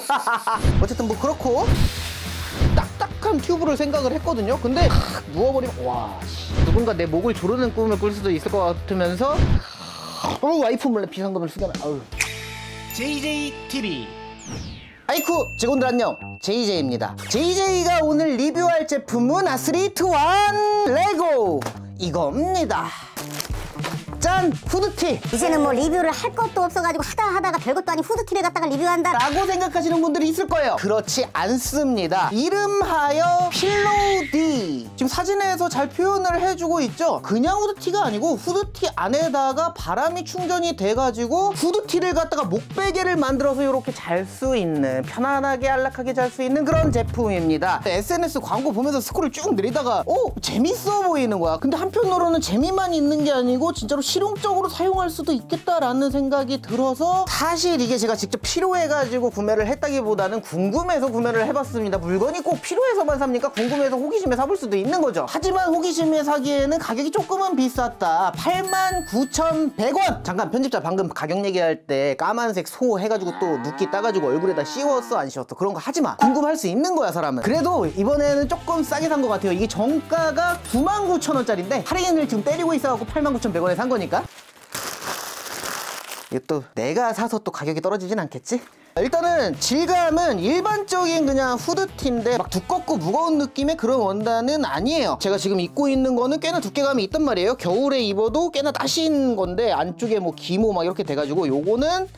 어쨌든 뭐 그렇고 딱딱한 튜브를 생각을 했거든요. 근데 탁 누워버리면 와 씨. 누군가 내 목을 조르는 꿈을 꿀 수도 있을 것 같으면서 어 와이프 몰래 비상금을 숨겨놔 아유. JJTV 아이쿠 직원들 안녕. JJ입니다. JJ가 오늘 리뷰할 제품은 아스리트1 레고. 이겁니다 짠! 후드티! 이제는 뭐 리뷰를 할 것도 없어가지고 하다 하다가 별것도 아닌 후드티를 갖다가 리뷰한다. 라고 생각하시는 분들이 있을 거예요. 그렇지 않습니다. 이름하여 필로우디. 지금 사진에서 잘 표현을 해주고 있죠? 그냥 후드티가 아니고 후드티 안에다가 바람이 충전이 돼가지고 후드티를 갖다가 목베개를 만들어서 이렇게 잘 수 있는 편안하게 안락하게 잘 수 있는 그런 제품입니다. SNS 광고 보면서 스크롤 쭉 내리다가 오 재밌어 보이는 거야. 근데 한편으로는 재미만 있는 게 아니고 진짜로 실용적으로 사용할 수도 있겠다라는 생각이 들어서 사실 이게 제가 직접 필요해가지고 구매를 했다기보다는 궁금해서 구매를 해봤습니다. 물건이 꼭 필요해서만 삽니까? 궁금해서 호기심에 사볼 수도 있는 거죠. 하지만 호기심에 사기에는 가격이 조금은 비쌌다. 89,100원! 잠깐 편집자 방금 가격 얘기할 때 까만색 소 해가지고 또 눕기 따가지고 얼굴에다 씌웠어 안 씌웠어 그런 거 하지 마. 궁금할 수 있는 거야 사람은. 그래도 이번에는 조금 싸게 산 것 같아요. 이게 정가가 99,000원짜리인데 할인을 지금 때리고 있어갖고 89,100원에 산 거 니까. 이거 또 내가 사서 또 가격이 떨어지진 않겠지? 일단은 질감은 일반적인 그냥 후드티인데 막 두껍고 무거운 느낌의 그런 원단은 아니에요. 제가 지금 입고 있는 거는 꽤나 두께감이 있단 말이에요. 겨울에 입어도 꽤나 따신 건데 안쪽에 뭐 기모 막 이렇게 돼가지고 요거는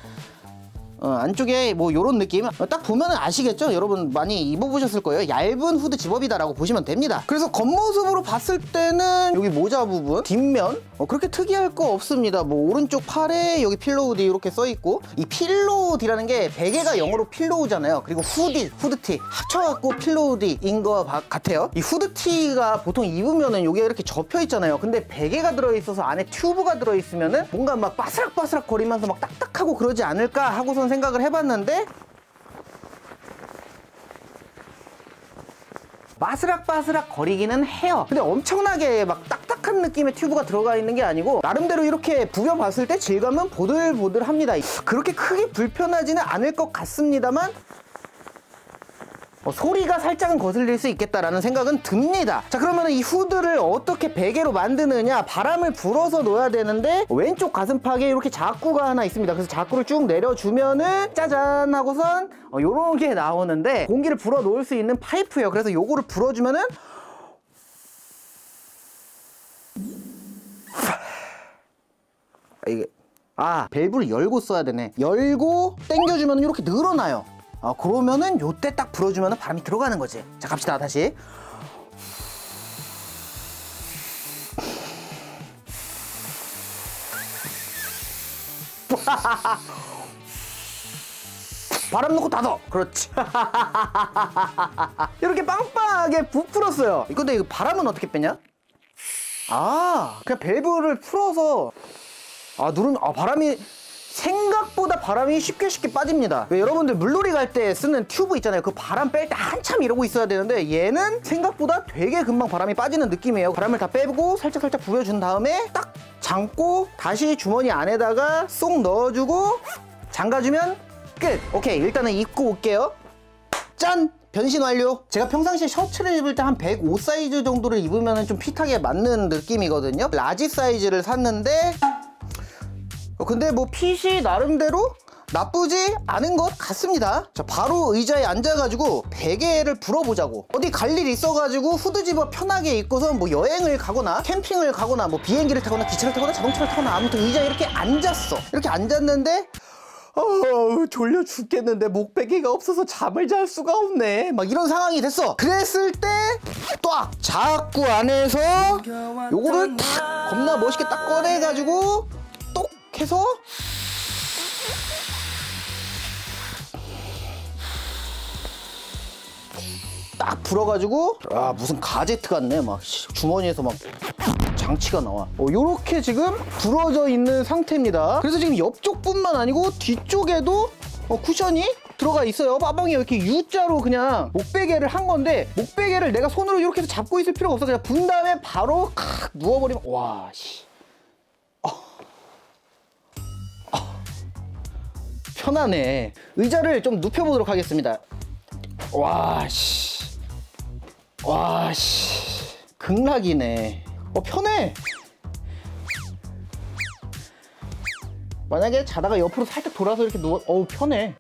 어, 안쪽에 뭐 요런 느낌? 어, 딱 보면 아시겠죠? 여러분 많이 입어보셨을 거예요. 얇은 후드 zip-up이다라고 보시면 됩니다. 그래서 겉모습으로 봤을 때는 여기 모자 부분 뒷면 어, 그렇게 특이할 거 없습니다. 뭐 오른쪽 팔에 여기 필로우디 이렇게 써있고 이 필로우디라는 게 베개가 영어로 pillow잖아요. 그리고 후디, 후드티 합쳐갖고 필로우디인 거 바- 같아요. 이 후드티가 보통 입으면은 여기가 이렇게 접혀 있잖아요. 근데 베개가 들어있어서 안에 튜브가 들어있으면은 뭔가 막 바스락바스락 거리면서 막 딱딱하고 그러지 않을까 하고선 생각을 해봤는데 바스락바스락 거리기는 해요. 근데 엄청나게 막 딱딱한 느낌의 튜브가 들어가 있는 게 아니고 나름대로 이렇게 부벼봤을 때 질감은 보들보들합니다. 그렇게 크게 불편하지는 않을 것 같습니다만 어, 소리가 살짝은 거슬릴 수 있겠다라는 생각은 듭니다. 자 그러면 이 후드를 어떻게 베개로 만드느냐? 바람을 불어서 놓아야 되는데 왼쪽 가슴팍에 이렇게 자꾸가 하나 있습니다. 그래서 자꾸를 쭉 내려주면은 짜잔 하고선 어, 요런 게 나오는데 공기를 불어 놓을 수 있는 파이프예요. 그래서 요거를 불어주면은 아, 이게 아 밸브를 열고 써야 되네. 열고 당겨주면 이렇게 늘어나요 아 그러면은 요때 딱 불어주면 바람이 들어가는 거지. 자 갑시다 다시. 바람 넣고 닫아 그렇지. 이렇게 빵빵하게 부풀었어요. 근데 이거 바람은 어떻게 빼냐? 아 그냥 밸브를 풀어서. 아 누르면 아 바람이 생각보다 바람이 쉽게 쉽게 빠집니다. 왜 여러분들 물놀이 갈 때 쓰는 튜브 있잖아요. 그 바람 뺄 때 한참 이러고 있어야 되는데 얘는 생각보다 되게 금방 바람이 빠지는 느낌이에요. 바람을 다 빼고 살짝살짝 부여준 다음에 딱 잠그고 다시 주머니 안에다가 쏙 넣어주고 잠가주면 끝. 오케이 일단은 입고 올게요. 짠! 변신 완료! 제가 평상시에 셔츠를 입을 때 한 105 사이즈 정도를 입으면 좀 fit하게 맞는 느낌이거든요. large 사이즈를 샀는데 어, 근데 뭐 핏이 나름대로 나쁘지 않은 것 같습니다. 자 바로 의자에 앉아가지고 베개를 불어보자고. 어디 갈 일 있어가지고 후드 집어 편하게 입고서 뭐 여행을 가거나 캠핑을 가거나 뭐 비행기를 타거나 기차를 타거나 자동차를 타거나 아무튼 의자에 이렇게 앉았어. 이렇게 앉았는데 어 졸려 죽겠는데 목베개가 없어서 잠을 잘 수가 없네. 막 이런 상황이 됐어. 그랬을 때딱 자꾸 안에서 요거를 탁 겁나 멋있게 딱 꺼내가지고 똑 해서 딱 불어가지고 아 무슨 가제트 같네 막. 씨, 주머니에서 막 장치가 나와. 어, 요렇게 지금 부러져 있는 상태입니다. 그래서 지금 옆쪽뿐만 아니고 뒤쪽에도 어, 쿠션이 들어가 있어요. 빠방이 이렇게 U자로 그냥 목베개를 한 건데 목베개를 내가 손으로 이렇게 해서 잡고 있을 필요가 없어. 그냥 분 다음에 바로 칵 누워버리면 와씨 편하네. 의자를 좀 눕혀보도록 하겠습니다. 와, 씨. 와, 씨. 극락이네. 어, 편해. 만약에 자다가 옆으로 살짝 돌아서 이렇게 누워, 어우, 편해.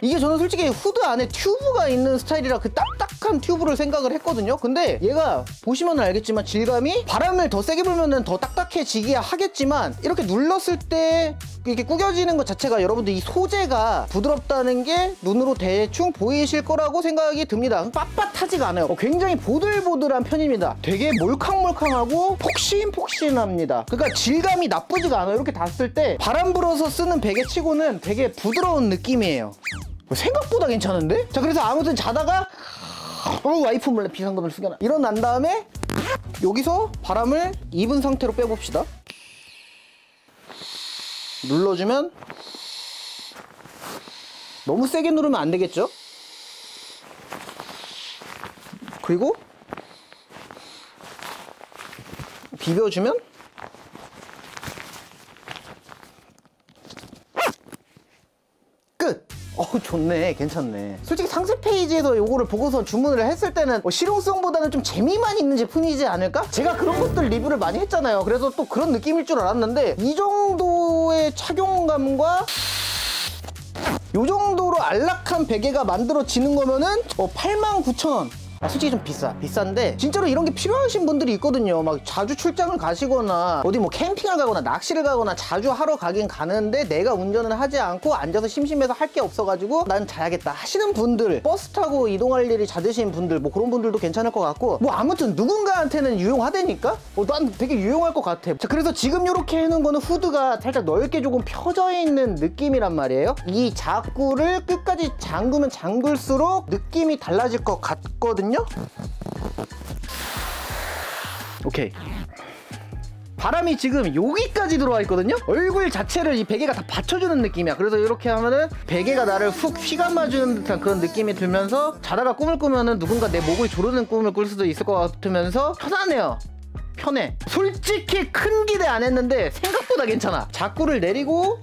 이게 저는 솔직히 후드 안에 튜브가 있는 스타일이라 그 딱딱 한 튜브를 생각을 했거든요. 근데 얘가 보시면 알겠지만 질감이 바람을 더 세게 불면은 더 딱딱해지기야 하겠지만 이렇게 눌렀을 때 이렇게 구겨지는 것 자체가 여러분들 이 소재가 부드럽다는 게 눈으로 대충 보이실 거라고 생각이 듭니다. 빳빳하지가 않아요. 어, 굉장히 보들보들한 편입니다. 되게 몰캉몰캉하고 폭신폭신합니다. 그러니까 질감이 나쁘지가 않아요. 이렇게 닿았을 때 바람 불어서 쓰는 베개 치고는 되게 부드러운 느낌이에요. 생각보다 괜찮은데? 자 그래서 아무튼 자다가 어, 와이프 몰래 비상금을 숙여놔. 일어난 다음에 여기서 바람을 입은 상태로 빼봅시다. 눌러주면 너무 세게 누르면 안 되겠죠? 그리고 비벼주면 끝! 어 좋네 괜찮네 솔직히 상세 페이지에서 요거를 보고서 주문을 했을 때는 뭐 실용성보다는 좀 재미만 있는 제품이지 않을까? 제가 그런 것들 리뷰를 많이 했잖아요 그래서 또 그런 느낌일 줄 알았는데 이 정도의 착용감과 요 정도로 안락한 베개가 만들어지는 거면은 어, 89,000원 아, 솔직히 좀 비싸. 비싼데 진짜로 이런 게 필요하신 분들이 있거든요. 막 자주 출장을 가시거나 어디 뭐 캠핑을 가거나 낚시를 가거나 자주 하러 가긴 가는데 내가 운전을 하지 않고 앉아서 심심해서 할 게 없어가지고 난 자야겠다 하시는 분들 버스 타고 이동할 일이 잦으신 분들 뭐 그런 분들도 괜찮을 것 같고 뭐 아무튼 누군가한테는 유용하다니까? 어, 난 되게 유용할 것 같아. 자 그래서 지금 이렇게 해놓은 거는 후드가 살짝 넓게 조금 펴져 있는 느낌이란 말이에요. 이 자구를 끝까지 잠그면 잠글수록 느낌이 달라질 것 같거든요 오케이. 바람이 지금 여기까지 들어와 있거든요? 얼굴 자체를 이 베개가 다 받쳐주는 느낌이야. 그래서 이렇게 하면은 베개가 나를 훅 휘감아주는 듯한 그런 느낌이 들면서 자다가 꿈을 꾸면은 누군가 내 목을 조르는 꿈을 꿀 수도 있을 것 같으면서 편하네요. 편해. 솔직히 큰 기대 안 했는데 생각보다 괜찮아. 자꾸를 내리고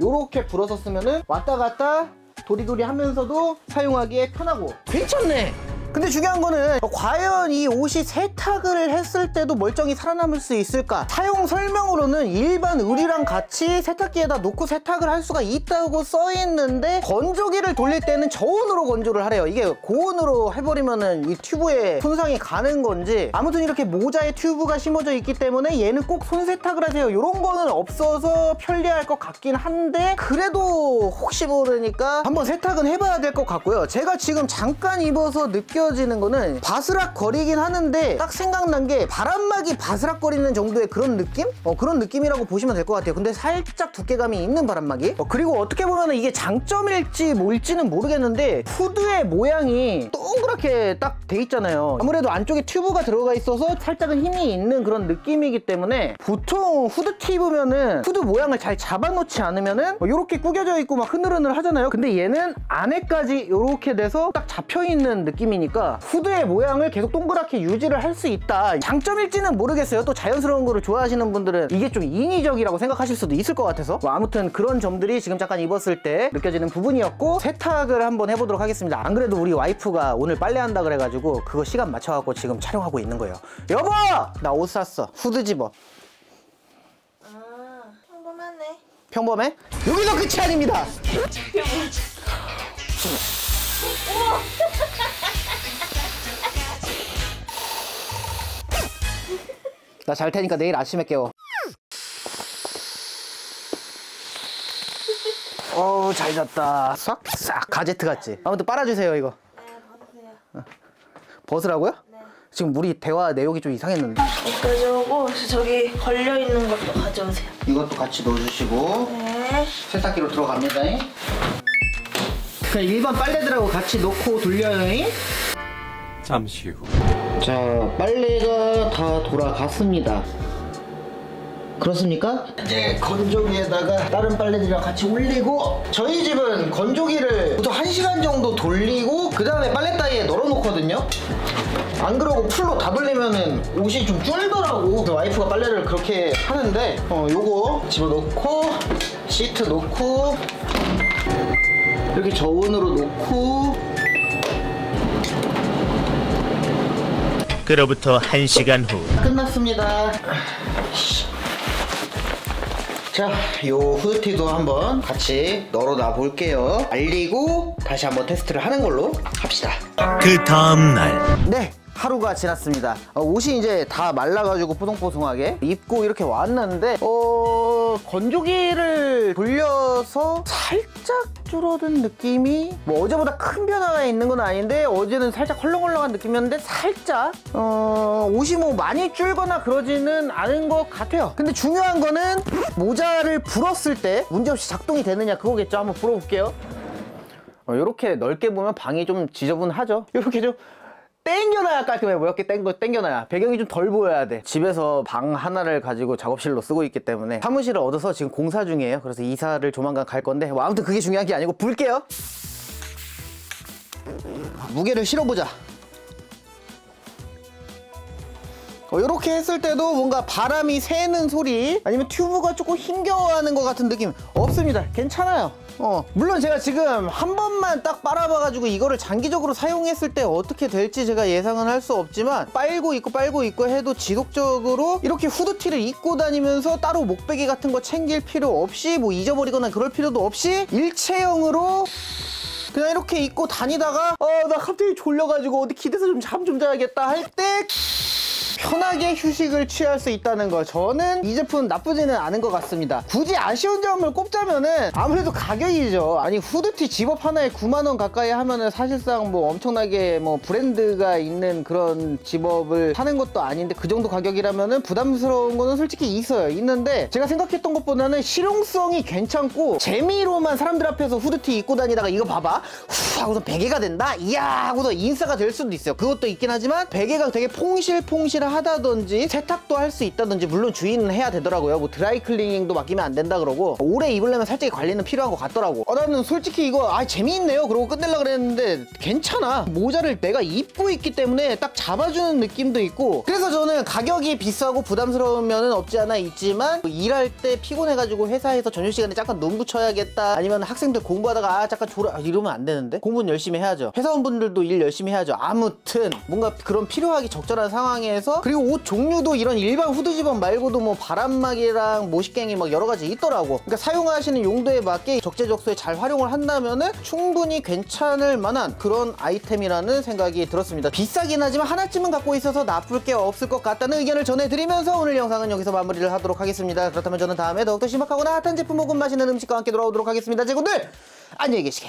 요렇게 불어서 쓰면은 왔다 갔다 도리도리 하면서도 사용하기에 편하고 괜찮네 근데 중요한 거는 과연 이 옷이 세탁을 했을 때도 멀쩡히 살아남을 수 있을까? 사용 설명으로는 일반 의류랑 같이 세탁기에다 놓고 세탁을 할 수가 있다고 써 있는데 건조기를 돌릴 때는 저온으로 건조를 하래요. 이게 고온으로 해버리면은 이 튜브에 손상이 가는 건지 아무튼 이렇게 모자에 튜브가 심어져 있기 때문에 얘는 꼭 손세탁을 하세요. 이런 거는 없어서 편리할 것 같긴 한데 그래도 혹시 모르니까 한번 세탁은 해봐야 될 것 같고요. 제가 지금 잠깐 입어서 느껴 지는 거는 바스락거리긴 하는데 딱 생각난 게 바람막이 바스락거리는 정도의 그런 느낌? 어, 그런 느낌이라고 보시면 될 것 같아요. 근데 살짝 두께감이 있는 바람막이? 어, 그리고 어떻게 보면 이게 장점일지 뭘지는 모르겠는데 후드의 모양이 동그랗게 딱 돼 있잖아요. 아무래도 안쪽에 튜브가 들어가 있어서 살짝은 힘이 있는 그런 느낌이기 때문에 보통 후드티 입으면은 후드 모양을 잘 잡아놓지 않으면은 이렇게 구겨져 있고 막 흐느흐느 하잖아요. 근데 얘는 안에까지 이렇게 돼서 딱 잡혀있는 느낌이니까 후드의 모양을 계속 동그랗게 유지를 할 수 있다. 장점일지는 모르겠어요. 또 자연스러운 거를 좋아하시는 분들은 이게 좀 인위적이라고 생각하실 수도 있을 것 같아서. 뭐 아무튼 그런 점들이 지금 잠깐 입었을 때 느껴지는 부분이었고 세탁을 한번 해보도록 하겠습니다. 안 그래도 우리 와이프가 오늘 빨래한다 그래가지고 그거 시간 맞춰갖고 지금 촬영하고 있는 거예요. 여보! 나 옷 샀어. 후드 집어. 아, 평범하네. 평범해? 여기서 끝이 아닙니다 나 잘 테니까 내일 아침에 깨워 어우 잘 잤다 싹? 싹 가제트 같지? 아무튼 빨아주세요 이거 네. 벗으라고요? 네. 지금 우리 대화 내용이 좀 이상했는데 가져오고 저기 걸려 있는 것도 가져오세요. 이것도 같이 넣어주시고 네. 세탁기로 들어갑니다 그냥 일반 빨래들하고 같이 넣고 돌려요 잠시 후. 자 빨래가 다 돌아갔습니다. 그렇습니까? 이제 건조기에다가 다른 빨래들이랑 같이 올리고 저희 집은 건조기를 보통 1시간 정도 돌리고 그 다음에 빨래 따위에 널어놓거든요. 안 그러고 풀로 다 돌리면은 옷이 좀 줄더라고. 그래서 와이프가 빨래를 그렇게 하는데 어 요거 집어넣고 시트 놓고 이렇게 저온으로 놓고 그로부터 한시간 후 끝났습니다. 자, 요 후드티도 한번 같이 널어놔 볼게요. 알리고 다시 한번 테스트를 하는 걸로 합시다. 그 다음 날 네. 하루가 지났습니다. 어, 옷이 이제 다 말라가지고 뽀송뽀송하게 입고 이렇게 왔는데, 어, 건조기를 돌려서 살짝 줄어든 느낌이, 뭐 어제보다 큰 변화가 있는 건 아닌데, 어제는 살짝 헐렁헐렁한 느낌이었는데, 살짝, 어, 옷이 뭐 많이 줄거나 그러지는 않은 것 같아요. 근데 중요한 거는 모자를 불었을 때 문제없이 작동이 되느냐 그거겠죠. 한번 불어볼게요. 어, 이렇게 넓게 보면 방이 좀 지저분하죠. 이렇게 좀 땡겨놔야 깔끔해. 이렇게 땡겨, 땡겨놔야. 배경이 좀 덜 보여야 돼. 집에서 방 하나를 가지고 작업실로 쓰고 있기 때문에 사무실을 얻어서 지금 공사 중이에요. 그래서 이사를 조만간 갈 건데 뭐 아무튼 그게 중요한 게 아니고 불게요. 무게를 실어보자. 어, 이렇게 했을 때도 뭔가 바람이 새는 소리 아니면 튜브가 조금 힘겨워하는 것 같은 느낌 없습니다. 괜찮아요. 어, 물론 제가 지금 한 번만 딱 빨아봐가지고 이거를 장기적으로 사용했을 때 어떻게 될지 제가 예상은 할 수 없지만 빨고 있고 빨고 있고 해도 지속적으로 이렇게 후드티를 입고 다니면서 따로 목베개 같은 거 챙길 필요 없이 뭐 잊어버리거나 그럴 필요도 없이 일체형으로 그냥 이렇게 입고 다니다가 어 나 갑자기 졸려가지고 어디 기대서 좀 잠 좀 자야겠다 할때 편하게 휴식을 취할 수 있다는 거. 저는 이 제품 나쁘지는 않은 것 같습니다. 굳이 아쉬운 점을 꼽자면은 아무래도 가격이죠. 아니 후드티 집업 하나에 9만원 가까이 하면은 사실상 뭐 엄청나게 뭐 브랜드가 있는 그런 집업을 하는 것도 아닌데 그 정도 가격이라면은 부담스러운 거는 솔직히 있어요. 있는데 제가 생각했던 것보다는 실용성이 괜찮고 재미로만 사람들 앞에서 후드티 입고 다니다가 이거 봐봐. 후 하고서 베개가 된다? 이야 하고서 인싸가 될 수도 있어요. 그것도 있긴 하지만 베개가 되게 퐁실퐁실 하다든지 세탁도 할 수 있다든지 물론 주인은 해야 되더라고요. 뭐 드라이클리닝도 맡기면 안 된다 그러고 오래 입으려면 살짝 관리는 필요한 것 같더라고. 어, 나는 솔직히 이거 아 재미있네요. 그러고 끝내려고 그랬는데 괜찮아. 모자를 내가 입고 있기 때문에 딱 잡아주는 느낌도 있고. 그래서 저는 가격이 비싸고 부담스러운 면은 없지 않아 있지만 뭐 일할 때 피곤해가지고 회사에서 저녁 시간에 잠깐 눈 붙여야겠다. 아니면 학생들 공부하다가 아 잠깐 졸아. 아, 이러면 안 되는데? 공부는 열심히 해야죠. 회사원분들도 일 열심히 해야죠. 아무튼 뭔가 그런 필요하기 적절한 상황에서 그리고 옷 종류도 이런 일반 후드 집업 말고도 뭐 바람막이랑 모식갱이 막 여러 가지 있더라고. 그러니까 사용하시는 용도에 맞게 적재적소에 잘 활용을 한다면은 충분히 괜찮을 만한 그런 아이템이라는 생각이 들었습니다. 비싸긴 하지만 하나쯤은 갖고 있어서 나쁠 게 없을 것 같다는 의견을 전해드리면서 오늘 영상은 여기서 마무리를 하도록 하겠습니다. 그렇다면 저는 다음에 더욱더 신박하거나 핫한 제품 혹은 맛있는 음식과 함께 돌아오도록 하겠습니다. 제군들 안녕히 계시게